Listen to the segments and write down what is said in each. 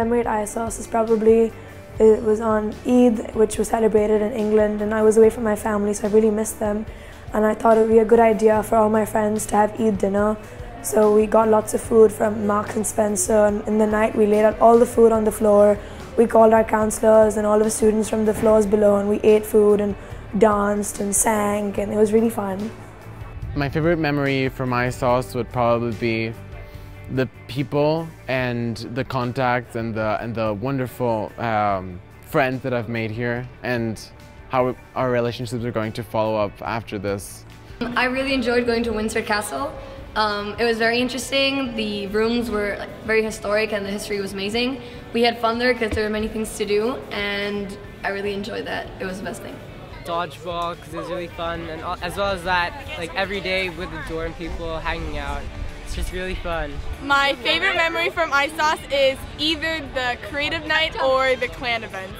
memory at ISSOS is probably it was on Eid, which was celebrated in England, and I was away from my family, so I really missed them. And I thought it would be a good idea for all my friends to have Eid dinner. So we got lots of food from Marks and Spencer, and in the night we laid out all the food on the floor. We called our counselors and all of the students from the floors below, and we ate food and danced and sang, and it was really fun. My favorite memory from ISSOS would probably be the people and the contacts and the and the wonderful um, friends that I've made here and how our relationships are going to follow up after this. I really enjoyed going to Windsor Castle. Um, it was very interesting. The rooms were like, very historic and the history was amazing. We had fun there because there were many things to do and I really enjoyed that. It was the best thing. Dodgeball because it was really fun and as well as that, like every day with the dorm people hanging out. It's just really fun. My favorite memory from ISSOS is either the creative night or the clan events.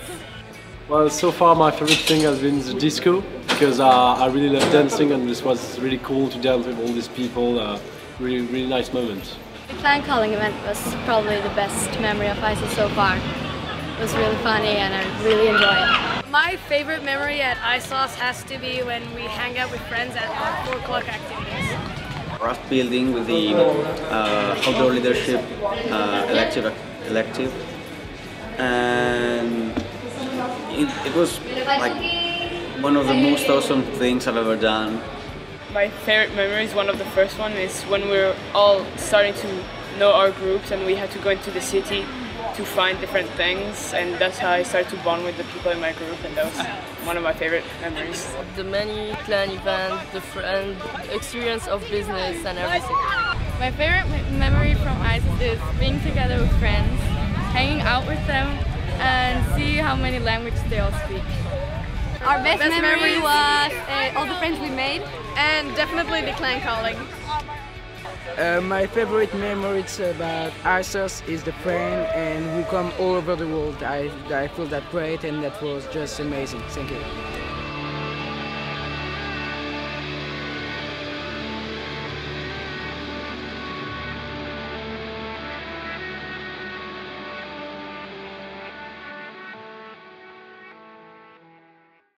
Well, so far my favorite thing has been the disco because uh, I really love dancing and this was really cool to dance with all these people. Uh, really, really nice moment. The clan calling event was probably the best memory of ISSOS so far. It was really funny and I really enjoyed it. My favorite memory at ISSOS has to be when we hang out with friends at our 4 o'clock activities craft building with the uh, outdoor leadership uh, elective, elective, and it, it was like one of the most awesome things I've ever done. My favorite memories, one of the first one, is when we were all starting to know our groups and we had to go into the city to find different things and that's how I started to bond with the people in my group and that was one of my favorite memories. The many clan events, the friend experience of business and everything. My favorite memory from ISSOS is being together with friends, hanging out with them and see how many languages they all speak. Our best, best memory was uh, all the friends we made and definitely the clan calling. Uh, my favorite memories about ISSOS is the friend and we come all over the world. I, I feel that great and that was just amazing. Thank you.